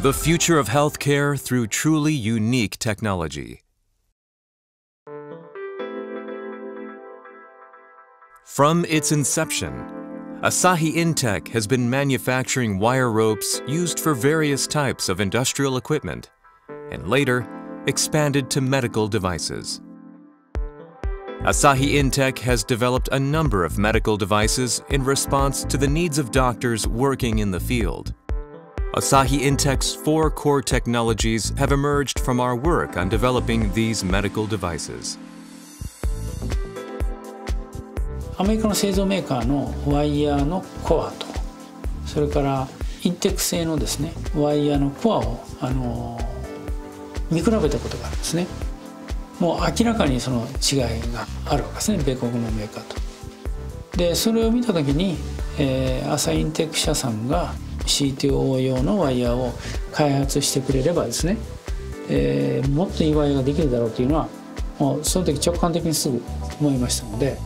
The future of healthcare through truly unique technology. From its inception, Asahi Intecc has been manufacturing wire ropes used for various types of industrial equipment and later expanded to medical devices. Asahi Intecc has developed a number of medical devices in response to the needs of doctors working in the field. Asahi Intech's four core technologies have emerged from our work on developing these medical devices. アメリカの製造メーカーのワイヤーのコアとそれからインテック製のですねワイヤーのコアをあの見比べたことがあるんですねもう明らかにその違いがあるわけですね米国のメーカーとでそれを見た時に、えー、アサインテック社さんが CTO 用のワイヤーを開発してくれればですね、えー、もっといいワイヤーができるだろうというのはもうその時直感的にすぐ思いましたので。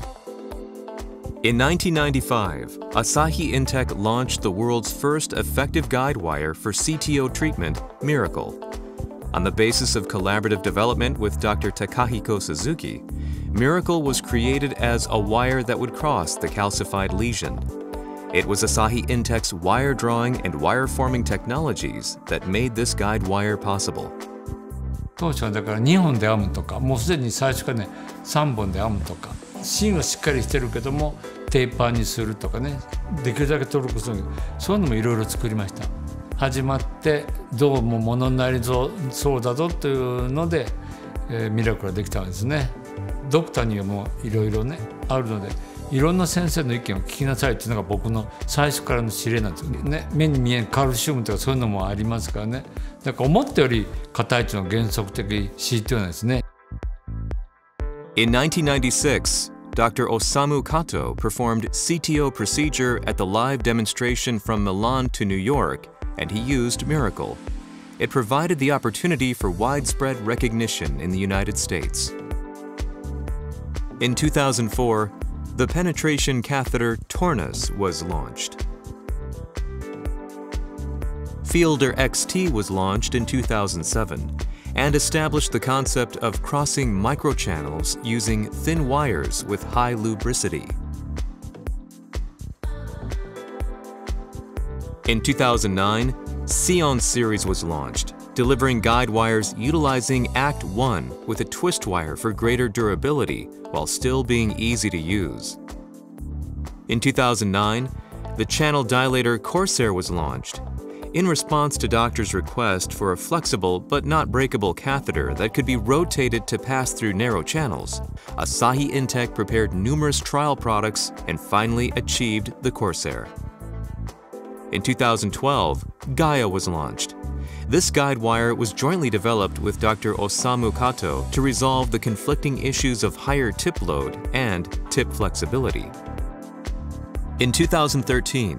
In 1995, Asahi Intecc launched the world's first effective guide wire for CTO treatment, Miracle. On the basis of collaborative development with Dr. Takahiko Suzuki, Miracle was created as a wire that would cross the calcified lesion, It was Asahi Intech's wire drawing and wire forming technologies that made this guide wire possible. 当初はだから2本で編むとかもうすでに最初からね3本で編むとか芯はしっかりしてるけどもテーパーにするとかねできるだけトルクするそういうのもいろいろ作りました始まってどうもものになりそうだぞというので、えー、ミラクルができたんですねドクターにはもういろいろねあるのでいろんな先生の意見を聞きなさいっていうのが僕の最初からの指令なんですよね目に見えんカルシウムとかそういうのもありますからねだから思ったより硬いっていうのは原則的 CTO なんですね In 1996, Dr. Osamu Kato performed CTO procedure at the live demonstration from Milan to New York, and he used Miracle. It provided the opportunity for widespread recognition in the United States. In 2004, the penetration catheter Tornus was launched. Fielder XT was launched in 2007 and established the concept of crossing microchannels using thin wires with high lubricity. In 2009, Sion series was launched, delivering guide wires utilizing Act 1 with a twist wire for greater durability while still being easy to use. In 2009, the channel dilator Corsair was launched, in response to doctors' request for a flexible but not breakable catheter that could be rotated to pass through narrow channels, Asahi Intecc prepared numerous trial products and finally achieved the Corsair. In 2012, Gaia was launched. This guide wire was jointly developed with Dr. Osamu Kato to resolve the conflicting issues of higher tip load and tip flexibility. In 2013,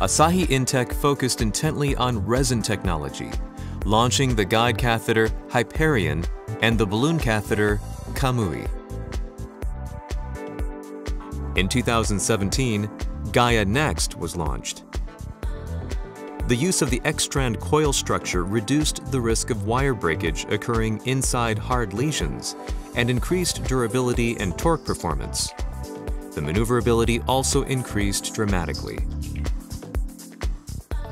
Asahi Intecc focused intently on resin technology, launching the guide catheter Hyperion and the balloon catheter Kamui. In 2017, Gaia Next was launched. The use of the X-strand coil structure reduced the risk of wire breakage occurring inside hard lesions and increased durability and torque performance. The maneuverability also increased dramatically.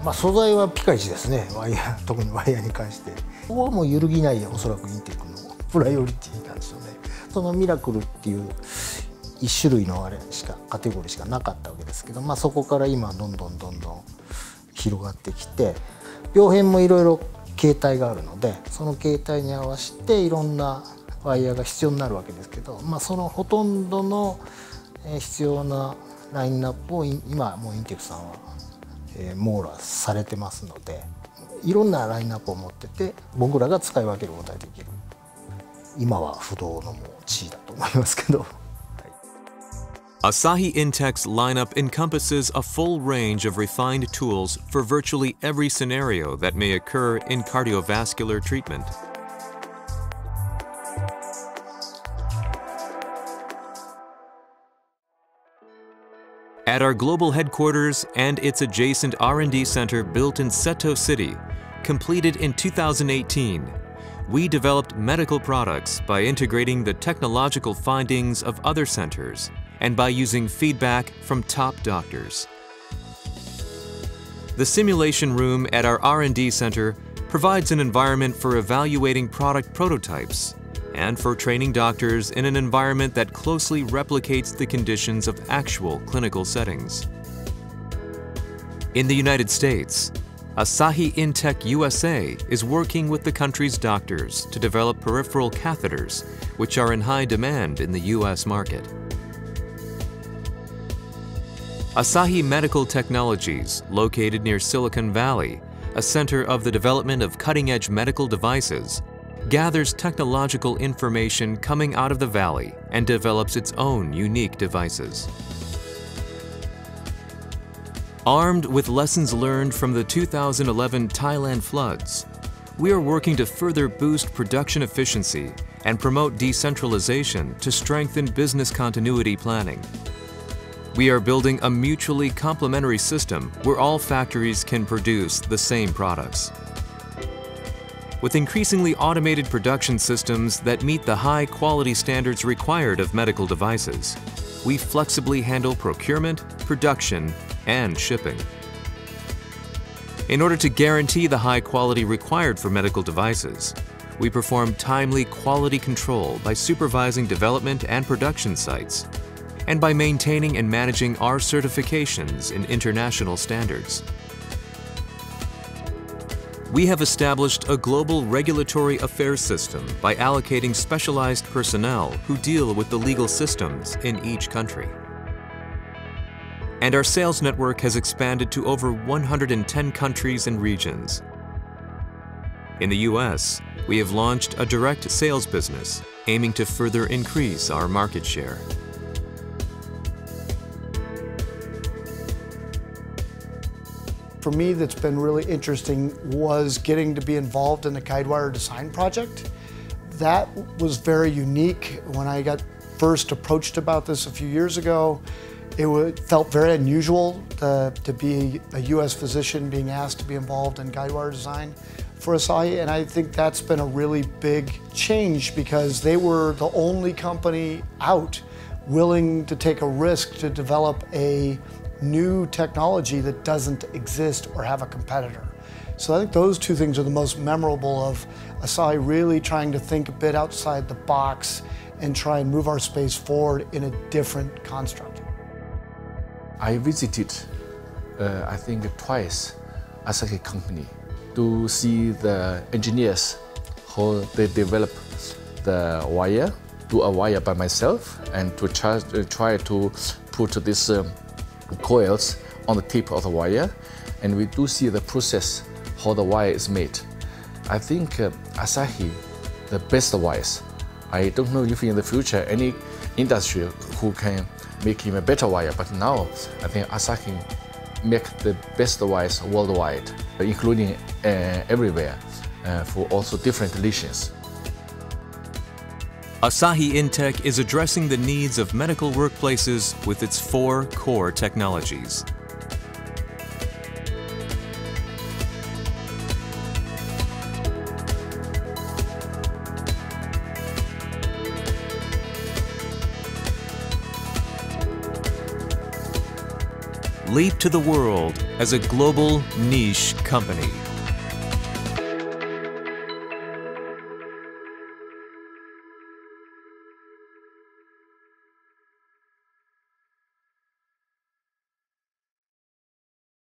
まあ、素材はピカイチですねワイヤ特にワイヤに関してここはもう揺るぎないおそらくインテックのプライオリティなんですよねそのミラクルっていう1種類のあれしかカテゴリーしかなかったわけですけど、まあ、そこから今どんどんどんどん広がってきて病変もいろいろ形態があるのでその形態に合わせていろんなワイヤーが必要になるわけですけど、まあ、そのほとんどの必要なラインナップを今もうインテックさんはえ、網羅されてますのでいろんなラインナップを持ってて僕らが使い分けることができる今は不動のもう地位だと思いますけど。Asahi Intecc's lineup encompasses a full range of refined tools for virtually every scenario that may occur in cardiovascular treatment. At our global headquarters and its adjacent R&D center built in Seto City, completed in 2018, we developed medical products by integrating the technological findings of other centers and by using feedback from top doctors. The simulation room at our R&D center provides an environment for evaluating product prototypes and for training doctors in an environment that closely replicates the conditions of actual clinical settings. In the United States, Asahi Intecc USA is working with the country's doctors to develop peripheral catheters, which are in high demand in the US market. Asahi Medical Technologies, located near Silicon Valley, a center of the development of cutting-edge medical devices, gathers technological information coming out of the valley and develops its own unique devices. Armed with lessons learned from the 2011 Thailand floods, we are working to further boost production efficiency and promote decentralization to strengthen business continuity planning. We are building a mutually complementary system where all factories can produce the same products. With increasingly automated production systems that meet the high quality standards required of medical devices, we flexibly handle procurement, production, and shipping. In order to guarantee the high quality required for medical devices, we perform timely quality control by supervising development and production sites and by maintaining and managing our certifications in international standards. We have established a global regulatory affairs system by allocating specialized personnel who deal with the legal systems in each country. And our sales network has expanded to over 110 countries and regions. In the US, we have launched a direct sales business aiming to further increase our market share. For me that's been really interesting was getting to be involved in the Guidewire design project. That was very unique. When I got first approached about this a few years ago, it felt very unusual to, to be a U.S. physician being asked to be involved in Guidewire design for Asahi, and I think that's been a really big change because they were the only company out willing to take a risk to develop a new technology that doesn't exist or have a competitor. So I think those two things are the most memorable of Asahi really trying to think a bit outside the box and try and move our space forward in a different construct. I visited, uh, I think twice, Asahi company to see the engineers how they develop the wire, do a wire by myself, and to try, uh, try to put this um, coils on the tip of the wire and we do see the process how the wire is made. I think uh, Asahi, the best wires. I don't know if in the future any industry who can make him a better wire, but now I think Asahi make the best wires worldwide, including uh, everywhere uh, for also different conditions. Asahi Intecc is addressing the needs of medical workplaces with its four core technologies. Leap to the world as a global niche company.